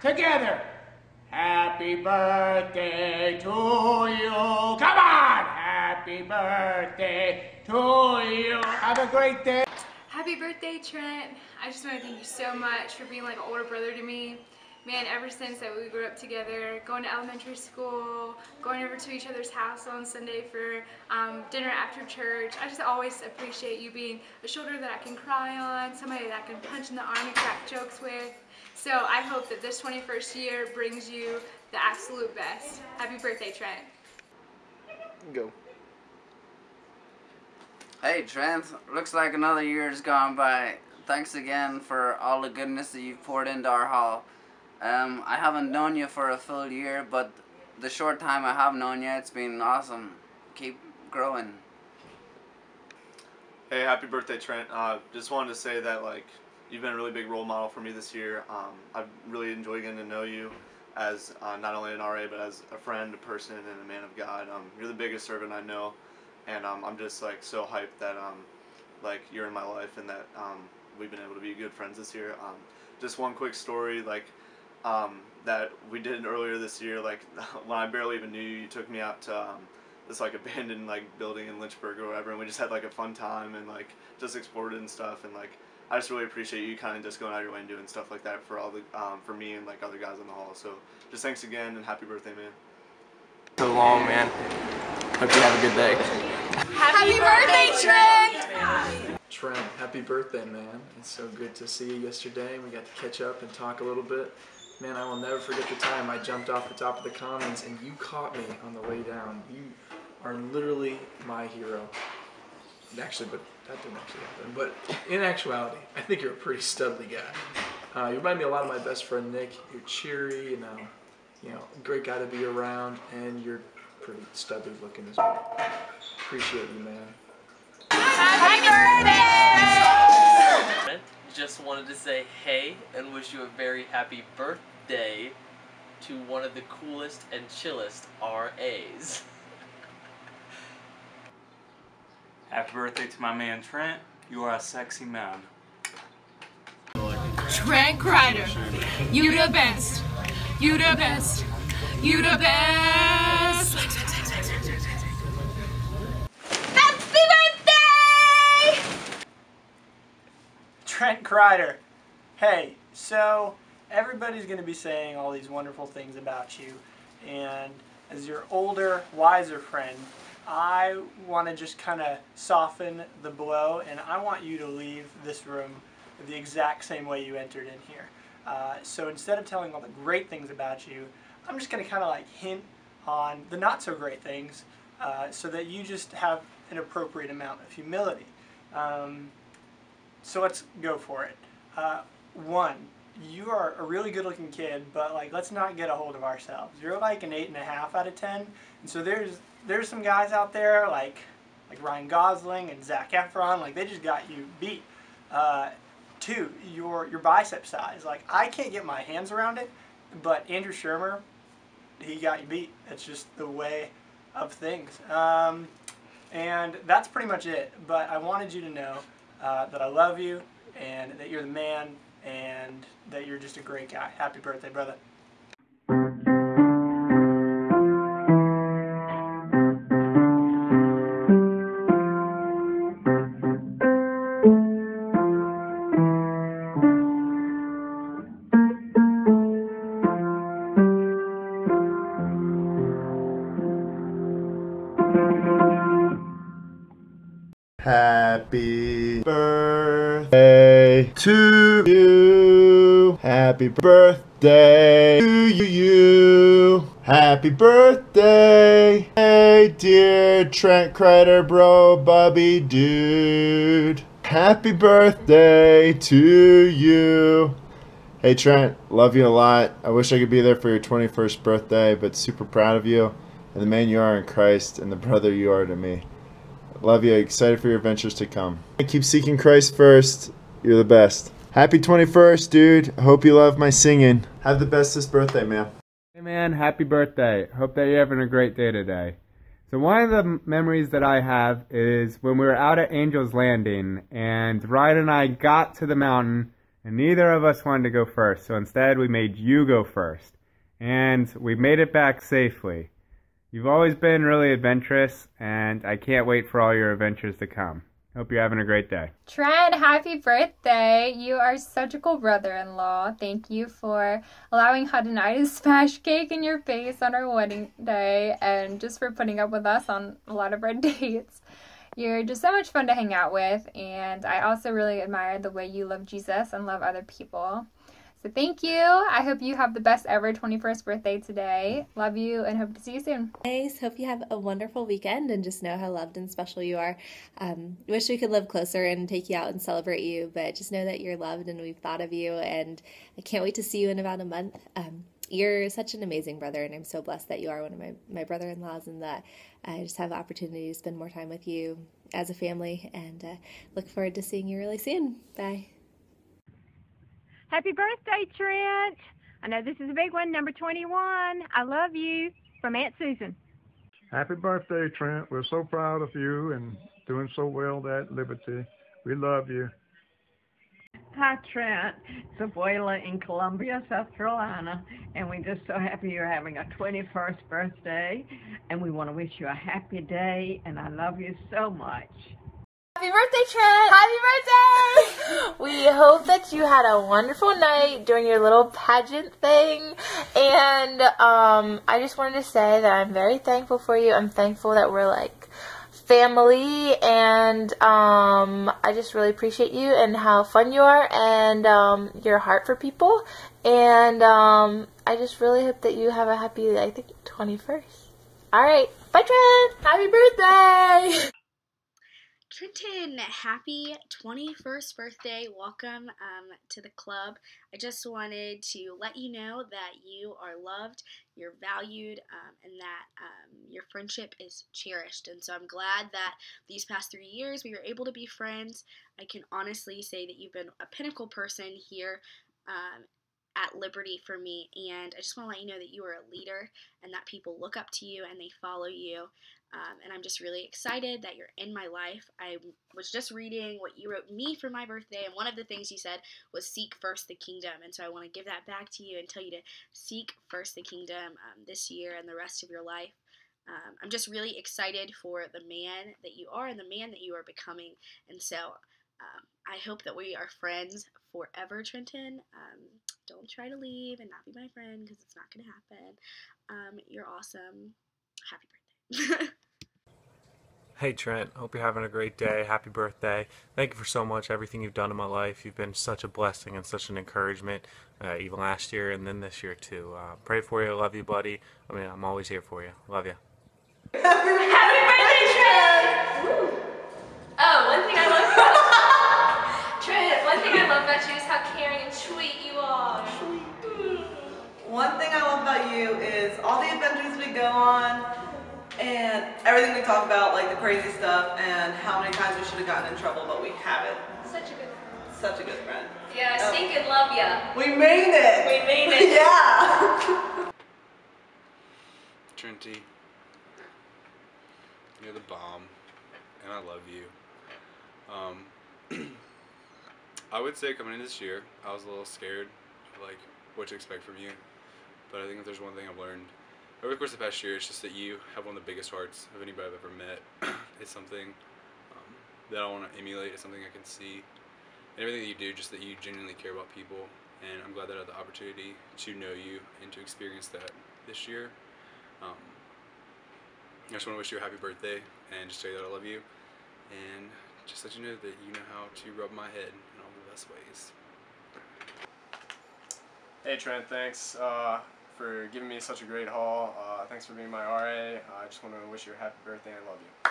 together. Happy birthday to you. Come on! Happy birthday to you. Have a great day. Happy birthday, Trent. I just want to thank you so much for being like an older brother to me. Man, ever since that we grew up together, going to elementary school, going over to each other's house on Sunday for um, dinner after church, I just always appreciate you being a shoulder that I can cry on, somebody that I can punch in the arm and crack jokes with. So I hope that this 21st year brings you the absolute best. Happy birthday, Trent. Go. Hey Trent, looks like another year has gone by. Thanks again for all the goodness that you've poured into our hall. Um, I haven't known you for a full year, but the short time I have known you, it's been awesome. Keep growing. Hey, happy birthday, Trent. Uh, just wanted to say that like you've been a really big role model for me this year. Um, I've really enjoyed getting to know you as uh, not only an RA but as a friend, a person, and a man of God. Um, you're the biggest servant I know, and um, I'm just like so hyped that um, like you're in my life and that um, we've been able to be good friends this year. Um, just one quick story, like um, that we did earlier this year. Like when I barely even knew you, you took me out to um, this like abandoned like building in Lynchburg or whatever, and we just had like a fun time and like just explored it and stuff. And like I just really appreciate you kind of just going out of your way and doing stuff like that for all the um, for me and like other guys in the hall. So just thanks again and happy birthday, man. So long, man. Hope you have a good day. Happy birthday, Trent! Trent, happy birthday, man. It's so good to see you yesterday. We got to catch up and talk a little bit. Man, I will never forget the time I jumped off the top of the commons and you caught me on the way down. You are literally my hero. Actually, but that didn't actually happen. But in actuality, I think you're a pretty studly guy. Uh, you remind me a lot of my best friend Nick. You're cheery, you know, you know, great guy to be around, and you're pretty studly looking as well. Appreciate you, man. Just wanted to say hey and wish you a very happy birthday to one of the coolest and chillest RAs. Happy birthday to my man Trent. You are a sexy man. Trent Kreider, you the best. You the best. You the best. Trent Kreider. Hey, so everybody's going to be saying all these wonderful things about you, and as your older, wiser friend, I want to just kind of soften the blow, and I want you to leave this room the exact same way you entered in here. Uh, so instead of telling all the great things about you, I'm just going to kind of like hint on the not so great things uh, so that you just have an appropriate amount of humility. Um, so let's go for it. Uh, one, you are a really good looking kid, but like let's not get a hold of ourselves. You're like an eight and a half out of ten, and so there's there's some guys out there like like Ryan Gosling and Zac Efron, like they just got you beat. Uh, two, your your bicep size, like I can't get my hands around it, but Andrew Shermer, he got you beat. It's just the way of things. Um, and that's pretty much it. But I wanted you to know uh, that I love you and that you're the man and that you're just a great guy. Happy birthday, brother. Happy to you. Happy birthday to you. Happy birthday, hey dear Trent Kreider, bro, Bubby, dude. Happy birthday to you. Hey Trent, love you a lot. I wish I could be there for your 21st birthday, but super proud of you and the man you are in Christ and the brother you are to me. Love you. Excited for your adventures to come. I keep seeking Christ first. You're the best. Happy 21st, dude. Hope you love my singing. Have the bestest birthday, man. Hey man, happy birthday. Hope that you're having a great day today. So one of the memories that I have is when we were out at Angel's Landing and Ryan and I got to the mountain And neither of us wanted to go first, so instead we made you go first. And we made it back safely. You've always been really adventurous, and I can't wait for all your adventures to come. Hope you're having a great day. Trent, happy birthday. You are such a cool brother in law. Thank you for allowing Hud and I to smash cake in your face on our wedding day and just for putting up with us on a lot of our dates. You're just so much fun to hang out with, and I also really admire the way you love Jesus and love other people. So thank you. I hope you have the best ever 21st birthday today. Love you and hope to see you soon. Guys, hope you have a wonderful weekend and just know how loved and special you are. Um, wish we could live closer and take you out and celebrate you, but just know that you're loved and we've thought of you. And I can't wait to see you in about a month. Um, you're such an amazing brother, and I'm so blessed that you are one of my, my brother in laws and that I just have the opportunity to spend more time with you as a family. And uh, look forward to seeing you really soon. Bye. Happy birthday, Trent. I know this is a big one, number 21. I love you. From Aunt Susan. Happy birthday, Trent. We're so proud of you and doing so well at Liberty. We love you. Hi, Trent. It's Abuela in Columbia, South Carolina, and we're just so happy you're having a 21st birthday, and we want to wish you a happy day, and I love you so much. Happy birthday, Trent! Happy birthday! we hope that you had a wonderful night during your little pageant thing. And um, I just wanted to say that I'm very thankful for you. I'm thankful that we're like family and um, I just really appreciate you and how fun you are and um, your heart for people. And um, I just really hope that you have a happy, I think, 21st. All right. Bye, Trent! Happy birthday! Trenton, happy 21st birthday. Welcome um, to the club. I just wanted to let you know that you are loved, you're valued, um, and that um, your friendship is cherished. And so I'm glad that these past three years we were able to be friends. I can honestly say that you've been a pinnacle person here um, at Liberty for me. And I just want to let you know that you are a leader and that people look up to you and they follow you. Um, and I'm just really excited that you're in my life. I was just reading what you wrote me for my birthday, and one of the things you said was seek first the kingdom. And so I want to give that back to you and tell you to seek first the kingdom um, this year and the rest of your life. Um, I'm just really excited for the man that you are and the man that you are becoming. And so um, I hope that we are friends forever, Trenton. Um, don't try to leave and not be my friend because it's not going to happen. Um, you're awesome. Happy birthday. Hey Trent, hope you're having a great day. Happy birthday. Thank you for so much, everything you've done in my life. You've been such a blessing and such an encouragement, uh, even last year and then this year too. Uh, pray for you. Love you, buddy. I mean, I'm always here for you. Love you. Happy birthday, Trent! Oh, one thing I love about Trent, one thing I love about you is how caring and sweet you are. One thing I love about you is all the adventures we go on and everything we talk about, like the crazy stuff and how many times we should have gotten in trouble, but we haven't. Such a good friend. Such a good friend. Yeah, I Oh. stinking love ya. We made it! We made it. yeah! Trinity, you're the bomb, and I love you. Um, I would say coming into this year, I was a little scared like what to expect from you, but I think if there's one thing I've learned over the course of the past year, it's just that you have one of the biggest hearts of anybody I've ever met. it's something um, that I want to emulate. It's something I can see. And everything that you do, just that you genuinely care about people. And I'm glad that I had the opportunity to know you and to experience that this year. Um, I just want to wish you a happy birthday and just tell you that I love you. And just let you know that you know how to rub my head in all the best ways. Hey Trent, thanks uh, for giving me such a great haul. Uh, thanks for being my RA. I just want to wish you a happy birthday and love you.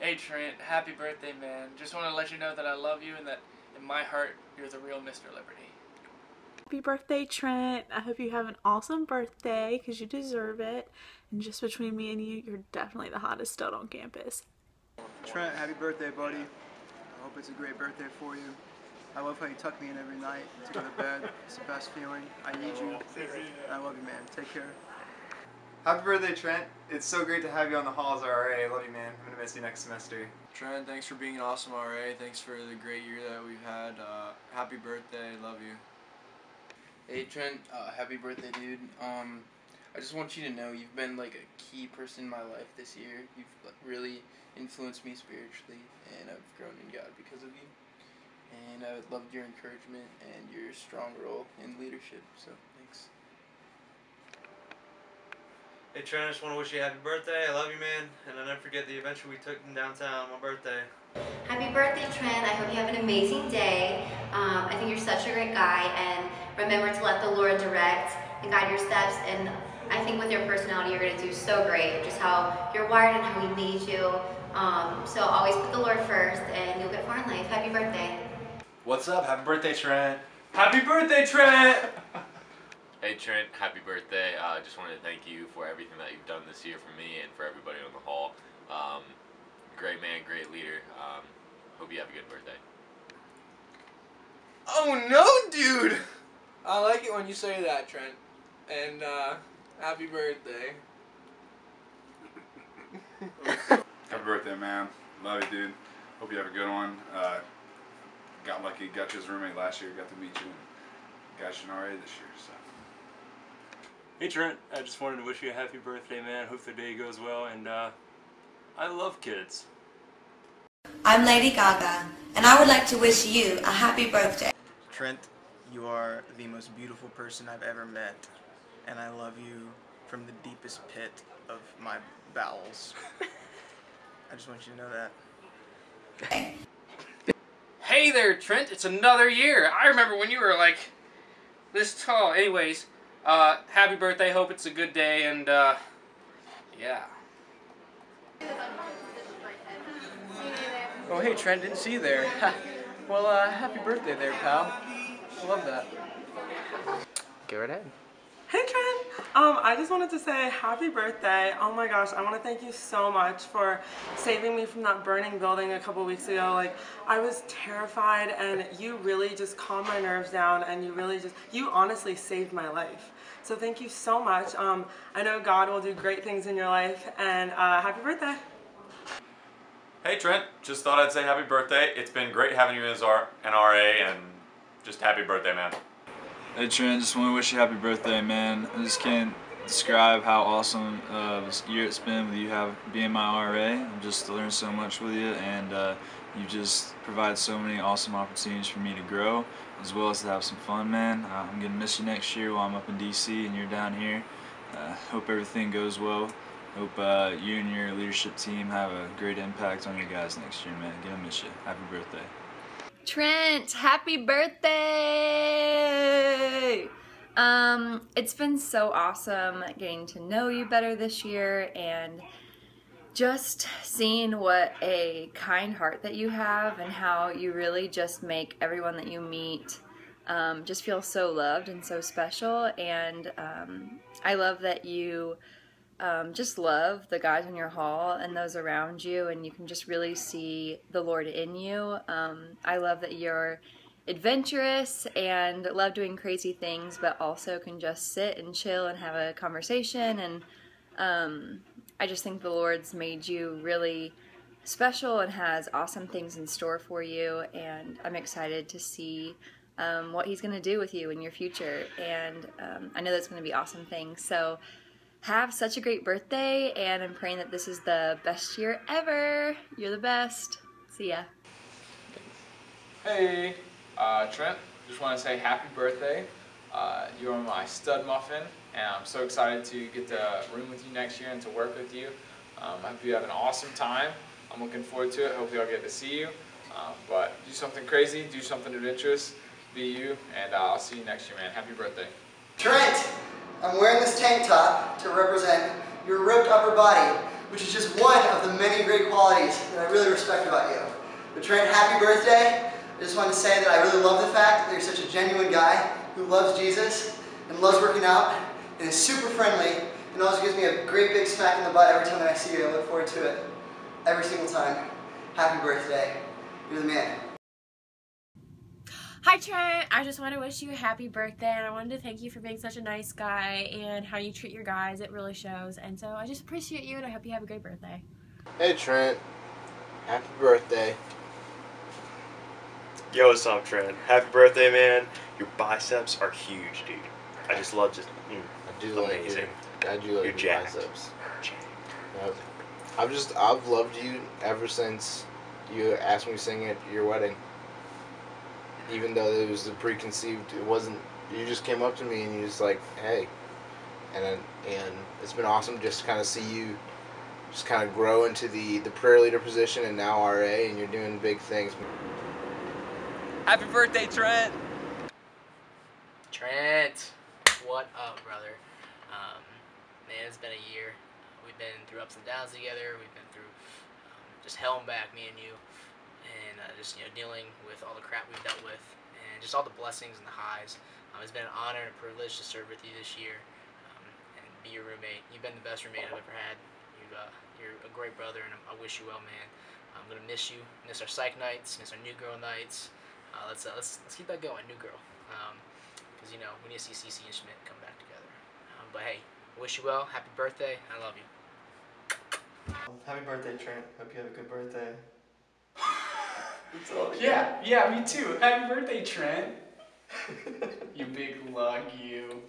Hey Trent, happy birthday, man. Just want to let you know that I love you and that in my heart, you're the real Mr. Liberty. Happy birthday, Trent. I hope you have an awesome birthday because you deserve it. And just between me and you, you're definitely the hottest stud on campus. Trent, happy birthday, buddy. I hope it's a great birthday for you. I love how you tuck me in every night to go to bed. It's the best feeling. I need you. I love you, man. Take care. Happy birthday, Trent. It's so great to have you on the halls, RA. I love you, man. I'm going to miss you next semester. Trent, thanks for being an awesome RA. Thanks for the great year that we've had. Uh, happy birthday. Love you. Hey Trent, uh, happy birthday, dude. Um, I just want you to know you've been like a key person in my life this year. You've like, really influenced me spiritually, and I've grown in God because of you. And I loved your encouragement and your strong role in leadership. So thanks. Hey Trent, I just want to wish you a happy birthday. I love you, man. And I'll never forget the adventure we took in downtown on my birthday. Happy birthday, Trent. I hope you have an amazing day. Um, I think you're such a great guy, and remember to let the Lord direct and guide your steps. And I think with your personality, you're going to do so great, just how you're wired and how He made you. Um, so always put the Lord first, and you'll get far in life. Happy birthday. What's up? Happy birthday, Trent. Happy birthday, Trent! Hey Trent, happy birthday. I uh, just wanted to thank you for everything that you've done this year for me and for everybody on the hall. Um, great man, great leader. Um, hope you have a good birthday. Oh no, dude! I like it when you say that, Trent. And uh, happy birthday. Happy birthday, man. Love you, dude. Hope you have a good one. Uh, got lucky, got you as roommate last year, got to meet you, and got you an RA this year, so. Hey Trent, I just wanted to wish you a happy birthday, man. Hope the day goes well, and uh, I love kids. I'm Lady Gaga, and I would like to wish you a happy birthday. Trent, you are the most beautiful person I've ever met, and I love you from the deepest pit of my bowels. I just want you to know that. Hey there, Trent. It's another year. I remember when you were like this tall. Anyways, uh, happy birthday. Hope it's a good day. And uh, yeah. Oh, hey, Trent, didn't see you there. well, uh, happy birthday there, pal. I love that. Go right ahead. Hey Trent! Um, I just wanted to say happy birthday. Oh my gosh, I want to thank you so much for saving me from that burning building a couple weeks ago. Like, I was terrified and you really just calmed my nerves down and you really just, you honestly saved my life. So thank you so much. Um, I know God will do great things in your life and uh, happy birthday. Hey Trent, just thought I'd say happy birthday. It's been great having you as our, NRA and just happy birthday, man. Hey Trent, just want to wish you a happy birthday, man. I just can't describe how awesome uh, year it's been with you have being my RA. I've just learned so much with you, and uh, you just provide so many awesome opportunities for me to grow, as well as to have some fun, man. Uh, I'm gonna miss you next year while I'm up in DC and you're down here. Uh, hope everything goes well. Hope uh, you and your leadership team have a great impact on you guys next year, man. Gonna miss you. Happy birthday. Trent, happy birthday! Um, it's been so awesome getting to know you better this year and just seeing what a kind heart that you have and how you really just make everyone that you meet um, just feel so loved and so special. And um, I love that you um, just love the guys in your hall and those around you, and you can just really see the Lord in you. Um, I love that you're adventurous and love doing crazy things, but also can just sit and chill and have a conversation. And um, I just think the Lord's made you really special and has awesome things in store for you. And I'm excited to see um, what He's going to do with you in your future. And um, I know that's going to be awesome things. So have such a great birthday, and I'm praying that this is the best year ever. You're the best. See ya. Hey, uh, Trent, just want to say happy birthday. Uh, you are my stud muffin, and I'm so excited to get to room with you next year and to work with you. Um, I hope you have an awesome time. I'm looking forward to it. Hopefully I'll get to see you. Um, but do something crazy, do something adventurous, be you, and uh, I'll see you next year, man. Happy birthday. Trent, I'm wearing this tank top to represent your ripped upper body, which is just one of the many great qualities that I really respect about you. But Trent, happy birthday. I just wanted to say that I really love the fact that you're such a genuine guy who loves Jesus and loves working out and is super friendly and also gives me a great big smack in the butt every time that I see you. I look forward to it every single time. Happy birthday. You're the man. Hi Trent, I just want to wish you a happy birthday and I wanted to thank you for being such a nice guy and how you treat your guys. It really shows. And so I just appreciate you and I hope you have a great birthday. Hey Trent, happy birthday. Yo, what's up, Trent? Happy birthday, man. Your biceps are huge, dude. I just love just. Mm, I do amazing. like your, I do like You're your jacked. biceps. Yep. I've just I've loved you ever since you asked me to sing at your wedding. Even though it was a preconceived, it wasn't. You just came up to me and you just like, hey, and and it's been awesome just to kind of see you, just kind of grow into the the prayer leader position and now RA, and you're doing big things. Happy birthday, Trent! Trent, what up, brother? Um, man, it's been a year. We've been through ups and downs together. We've been through um, just hell and back, me and you, and uh, just you know dealing with all the crap we've dealt with, and just all the blessings and the highs. Um, it's been an honor and a privilege to serve with you this year, um, and be your roommate. You've been the best roommate I've ever had. You've, uh, you're a great brother, and I wish you well, man. I'm gonna miss you. Miss our psych nights. Miss our new girl nights. Uh, let's uh, let's let's keep that going, new girl. Because you know we need to see Cece and Schmidt come back together. Um, but hey, I wish you well. Happy birthday. I love you. Happy birthday, Trent. Hope you have a good birthday. Yeah, yeah, me too. Happy birthday, Trent. you big lug, you.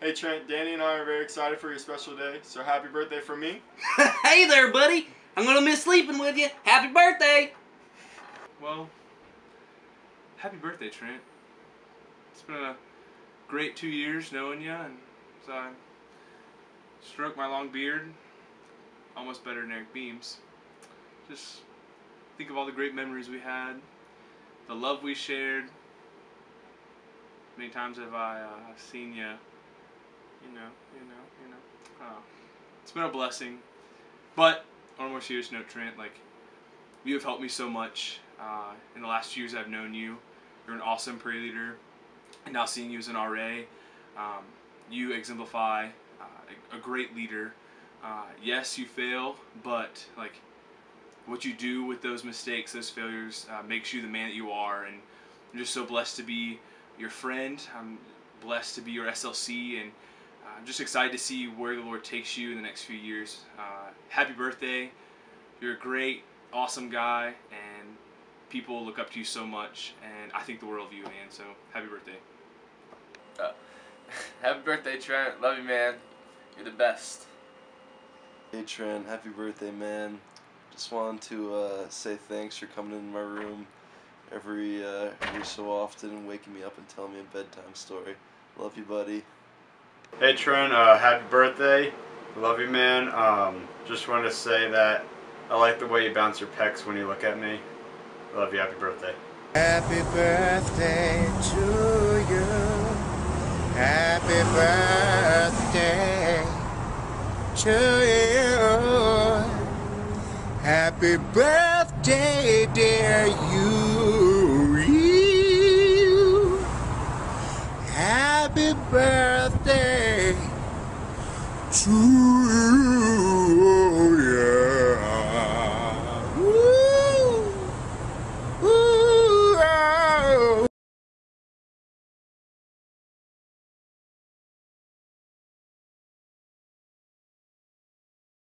Hey Trent, Danny and I are very excited for your special day, so happy birthday from me. hey there, buddy. I'm gonna miss sleeping with you. Happy birthday. Well, happy birthday, Trent. It's been a great two years knowing you, and so I stroke my long beard, almost better than Eric Beams. Just think of all the great memories we had, the love we shared. Many times have I uh, seen you, you know, you know, you know. Uh, it's been a blessing. But on a more serious note, Trent, like you have helped me so much uh, in the last years I've known you. You're an awesome prayer leader, and now seeing you as an RA, um, you exemplify uh, a, a great leader. Uh, yes, you fail, but like what you do with those mistakes, those failures, uh, makes you the man that you are. And I'm just so blessed to be your friend. I'm blessed to be your SLC, and uh, I'm just excited to see where the Lord takes you in the next few years. Uh, happy birthday! You're a great, awesome guy, and people look up to you so much, and I think the world of you, man. So happy birthday! Uh, happy birthday, Trent. Love you, man. You're the best. Hey Trent, happy birthday, man. Just wanted to uh, say thanks for coming into my room every uh, every so often and waking me up and telling me a bedtime story. Love you, buddy. Hey Trent, uh, happy birthday. Love you, man. Um, just wanted to say that I like the way you bounce your pecs when you look at me. Love you. Happy birthday. Happy birthday to you. Happy birthday to you. Happy birthday, dear you. Happy birthday